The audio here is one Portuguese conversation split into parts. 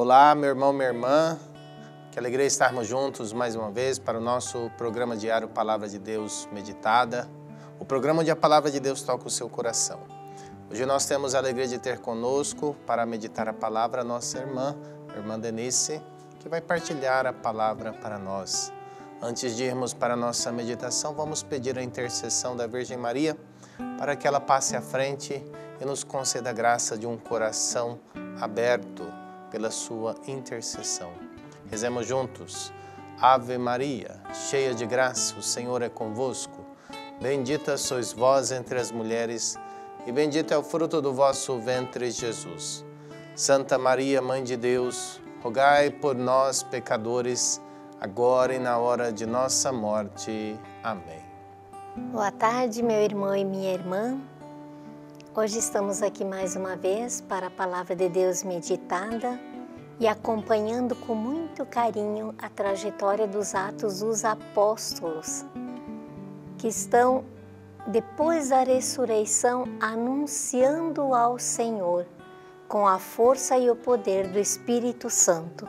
Olá, meu irmão, minha irmã. Que alegria estarmos juntos mais uma vez para o nosso programa diário Palavra de Deus Meditada, o programa onde a Palavra de Deus toca o seu coração. Hoje nós temos a alegria de ter conosco para meditar a palavra a nossa irmã, a irmã Denise, que vai partilhar a palavra para nós. Antes de irmos para a nossa meditação, vamos pedir a intercessão da Virgem Maria para que ela passe à frente e nos conceda a graça de um coração aberto pela sua intercessão. Rezemos juntos. Ave Maria, cheia de graça, o Senhor é convosco. Bendita sois vós entre as mulheres, e bendito é o fruto do vosso ventre, Jesus. Santa Maria, Mãe de Deus, rogai por nós, pecadores, agora e na hora de nossa morte. Amém. Boa tarde, meu irmão e minha irmã. Hoje estamos aqui mais uma vez para a palavra de Deus meditada e acompanhando com muito carinho a trajetória dos Atos dos Apóstolos, que estão, depois da ressurreição, anunciando ao Senhor com a força e o poder do Espírito Santo.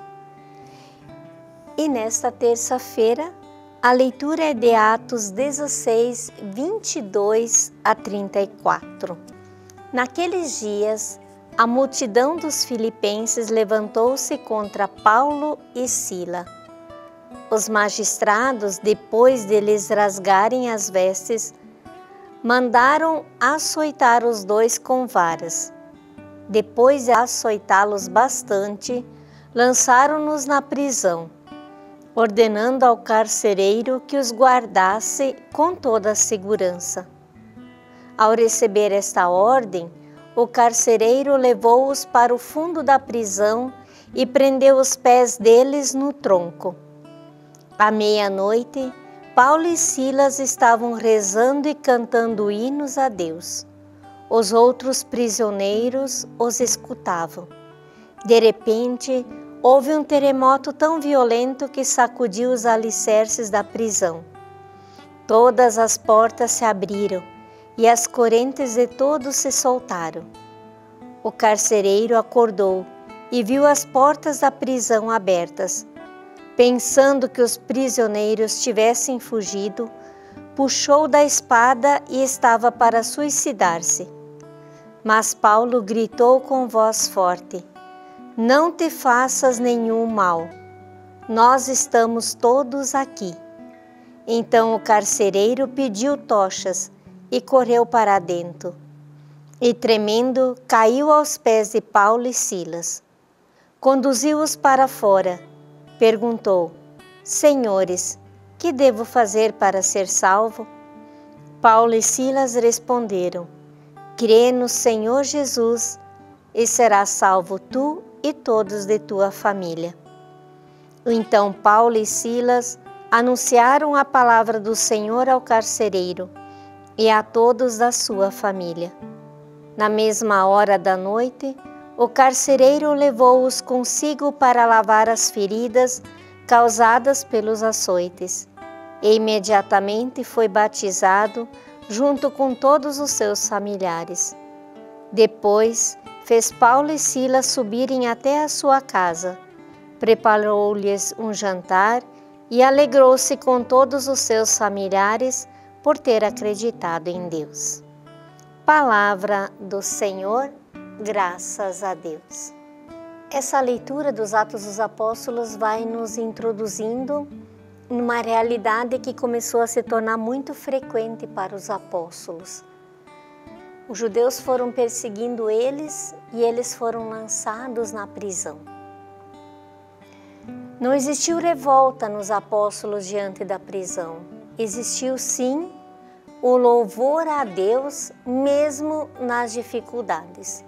E nesta terça-feira, a leitura é de Atos 16, 22 a 34. Naqueles dias, a multidão dos filipenses levantou-se contra Paulo e Sila. Os magistrados, depois de lhes rasgarem as vestes, mandaram açoitar os dois com varas. Depois de açoitá-los bastante, lançaram-nos na prisão, ordenando ao carcereiro que os guardasse com toda a segurança. Ao receber esta ordem, o carcereiro levou-os para o fundo da prisão e prendeu os pés deles no tronco. À meia-noite, Paulo e Silas estavam rezando e cantando hinos a Deus. Os outros prisioneiros os escutavam. De repente, houve um terremoto tão violento que sacudiu os alicerces da prisão. Todas as portas se abriram e as correntes de todos se soltaram. O carcereiro acordou e viu as portas da prisão abertas. Pensando que os prisioneiros tivessem fugido, puxou da espada e estava para suicidar-se. Mas Paulo gritou com voz forte: Não te faças nenhum mal. Nós estamos todos aqui. Então o carcereiro pediu tochas e correu para dentro. E tremendo, caiu aos pés de Paulo e Silas. Conduziu-os para fora. Perguntou: Senhores, que devo fazer para ser salvo? Paulo e Silas responderam: Crê no Senhor Jesus e serás salvo tu e todos de tua família. Então Paulo e Silas anunciaram a palavra do Senhor ao carcereiro e a todos da sua família. Na mesma hora da noite, o carcereiro levou-os consigo para lavar as feridas causadas pelos açoites. E imediatamente foi batizado junto com todos os seus familiares. Depois, fez Paulo e Silas subirem até a sua casa, preparou-lhes um jantar e alegrou-se com todos os seus familiares por ter acreditado em Deus. Palavra do Senhor, graças a Deus. Essa leitura dos Atos dos Apóstolos vai nos introduzindo numa realidade que começou a se tornar muito frequente para os apóstolos. Os judeus foram perseguindo eles e eles foram lançados na prisão. Não existiu revolta nos apóstolos diante da prisão, existiu sim o louvor a Deus mesmo nas dificuldades.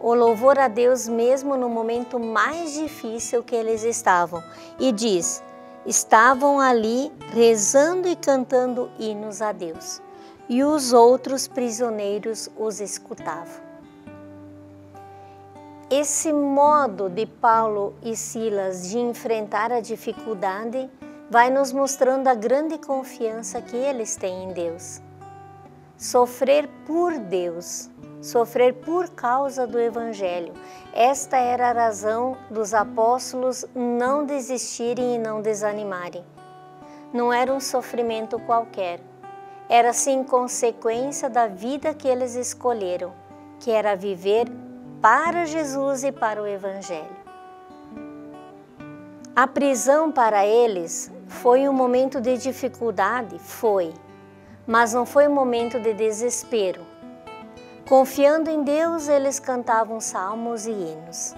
O louvor a Deus mesmo no momento mais difícil que eles estavam. E diz: estavam ali rezando e cantando hinos a Deus. E os outros prisioneiros os escutavam. Esse modo de Paulo e Silas de enfrentar a dificuldade vai nos mostrando a grande confiança que eles têm em Deus. sofrer por Deus, sofrer por causa do Evangelho. Esta era a razão dos apóstolos não desistirem e não desanimarem. Não era um sofrimento qualquer, era sim consequência da vida que eles escolheram, que era viver para Jesus e para o Evangelho. A prisão para eles foi um momento de dificuldade? Foi, mas não foi um momento de desespero. Confiando em Deus, eles cantavam salmos e hinos.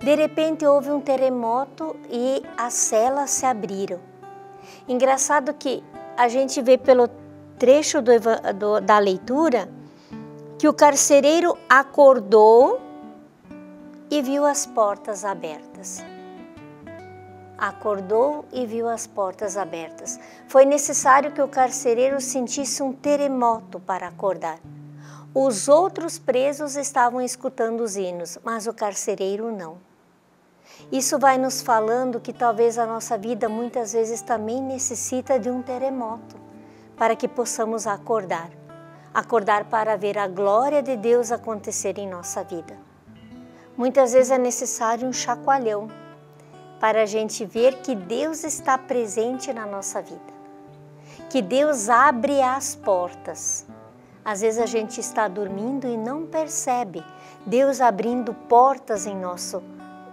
De repente houve um terremoto e as celas se abriram. Engraçado que a gente vê pelo trecho do, do, da leitura que o carcereiro acordou e viu as portas abertas. Acordou e viu as portas abertas. Foi necessário que o carcereiro sentisse um terremoto para acordar. Os outros presos estavam escutando os hinos, mas o carcereiro não. Isso vai nos falando que talvez a nossa vida muitas vezes também necessita de um terremoto para que possamos acordar. Acordar para ver a glória de Deus acontecer em nossa vida. Muitas vezes é necessário um chacoalhão para a gente ver que Deus está presente na nossa vida, que Deus abre as portas. Às vezes a gente está dormindo e não percebe Deus abrindo portas em nosso,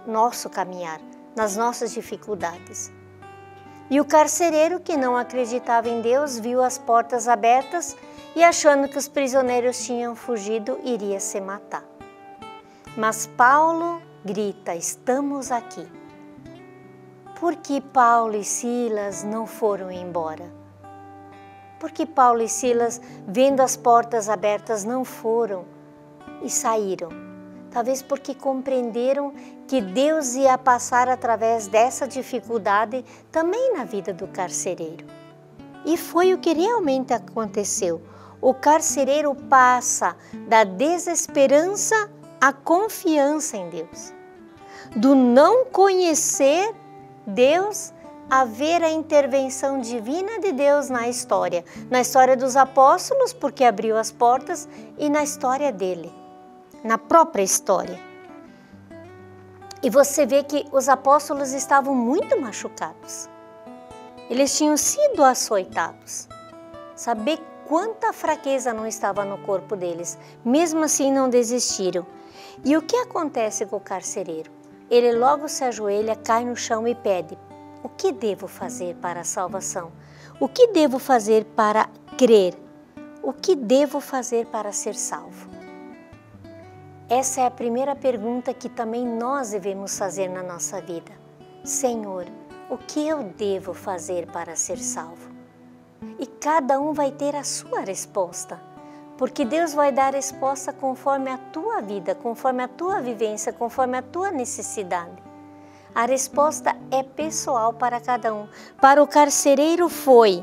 nosso caminhar, nas nossas dificuldades. E o carcereiro, que não acreditava em Deus, viu as portas abertas e, achando que os prisioneiros tinham fugido, iria se matar. Mas Paulo grita: Estamos aqui. Por que Paulo e Silas não foram embora? Por que Paulo e Silas, vendo as portas abertas, não foram e saíram? Talvez porque compreenderam que Deus ia passar através dessa dificuldade também na vida do carcereiro. E foi o que realmente aconteceu. O carcereiro passa da desesperança a confiança em Deus, do não conhecer Deus a ver a intervenção divina de Deus na história, na história dos apóstolos, porque abriu as portas, e na história dele, na própria história. E você vê que os apóstolos estavam muito machucados. Eles tinham sido açoitados. Saber quanta fraqueza não estava no corpo deles. Mesmo assim, não desistiram. E o que acontece com o carcereiro? Ele logo se ajoelha, cai no chão e pede: O que devo fazer para a salvação? O que devo fazer para crer? O que devo fazer para ser salvo? Essa é a primeira pergunta que também nós devemos fazer na nossa vida. Senhor, o que eu devo fazer para ser salvo? E cada um vai ter a sua resposta porque Deus vai dar resposta conforme a tua vida, conforme a tua vivência, conforme a tua necessidade. A resposta é pessoal para cada um. Para o carcereiro foi: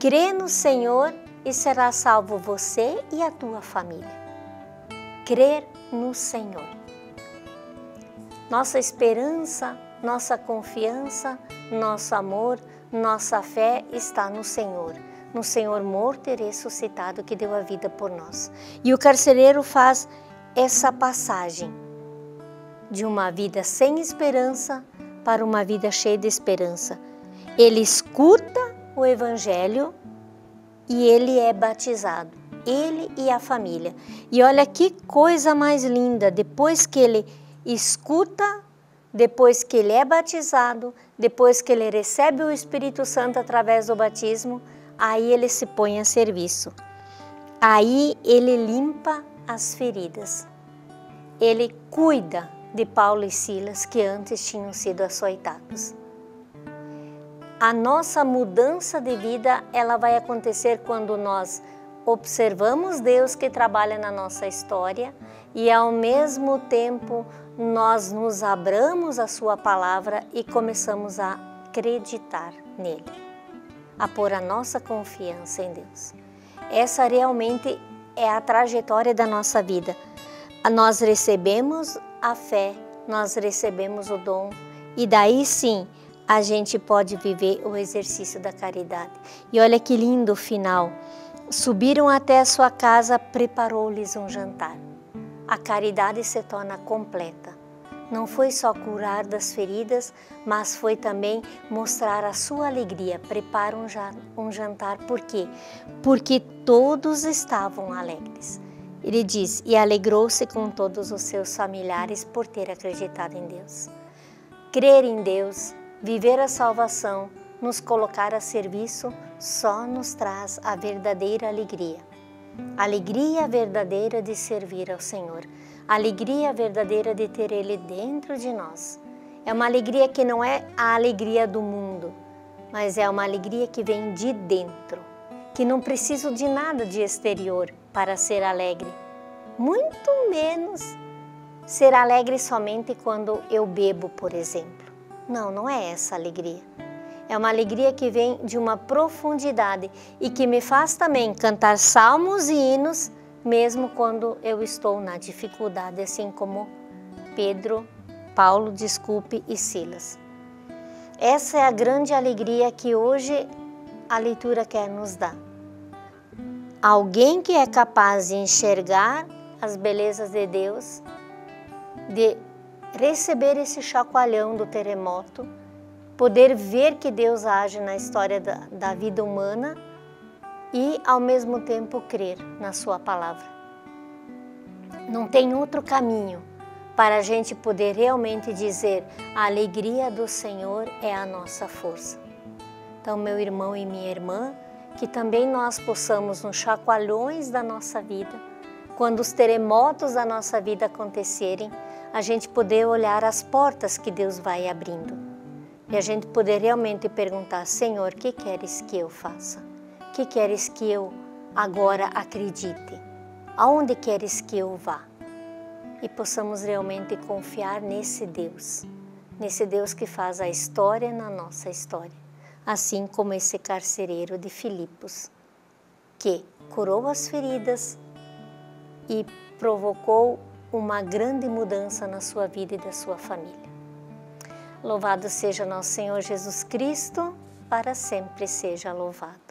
crê no Senhor e será salvo você e a tua família. Crer no Senhor. Nossa esperança, nossa confiança, nosso amor, nossa fé está no Senhor no Senhor morto e ressuscitado que deu a vida por nós. E o carcereiro faz essa passagem de uma vida sem esperança para uma vida cheia de esperança. Ele escuta o Evangelho e ele é batizado, ele e a família. E olha que coisa mais linda, depois que ele escuta, depois que ele é batizado, depois que ele recebe o Espírito Santo através do batismo, aí ele se põe a serviço. Aí ele limpa as feridas. Ele cuida de Paulo e Silas que antes tinham sido açoitados. A nossa mudança de vida, ela vai acontecer quando nós observamos Deus que trabalha na nossa história e ao mesmo tempo nós nos abramos à sua palavra e começamos a acreditar nele a pôr a nossa confiança em Deus. Essa realmente é a trajetória da nossa vida. Nós recebemos a fé, nós recebemos o dom e daí sim a gente pode viver o exercício da caridade. E olha que lindo o final. Subiram até a sua casa, preparou-lhes um jantar. A caridade se torna completa. Não foi só curar das feridas, mas foi também mostrar a sua alegria. Prepara um jantar, por quê? Porque todos estavam alegres. Ele diz: E alegrou-se com todos os seus familiares por ter acreditado em Deus. Crer em Deus, viver a salvação, nos colocar a serviço, só nos traz a verdadeira alegria. Alegria verdadeira de servir ao Senhor. Alegria verdadeira de ter Ele dentro de nós. É uma alegria que não é a alegria do mundo, mas é uma alegria que vem de dentro, que não preciso de nada de exterior para ser alegre, muito menos ser alegre somente quando eu bebo, por exemplo. Não, não é essa alegria. É uma alegria que vem de uma profundidade e que me faz também cantar salmos e hinos, mesmo quando eu estou na dificuldade, assim como Pedro, Paulo, desculpe, e Silas. Essa é a grande alegria que hoje a leitura quer nos dar. Alguém que é capaz de enxergar as belezas de Deus, de receber esse chacoalhão do terremoto, poder ver que Deus age na história da, da vida humana e, ao mesmo tempo, crer na Sua palavra. Não tem outro caminho para a gente poder realmente dizer: a alegria do Senhor é a nossa força. Então, meu irmão e minha irmã, que também nós possamos, nos chacoalhões da nossa vida, quando os terremotos da nossa vida acontecerem, a gente poder olhar as portas que Deus vai abrindo e a gente poder realmente perguntar: Senhor, o que queres que eu faça? Que queres que eu agora acredite? Aonde queres que eu vá? E possamos realmente confiar nesse Deus, nesse Deus que faz a história na nossa história assim como esse carcereiro de Filipos, que curou as feridas e provocou uma grande mudança na sua vida e da sua família. Louvado seja nosso Senhor Jesus Cristo, para sempre seja louvado.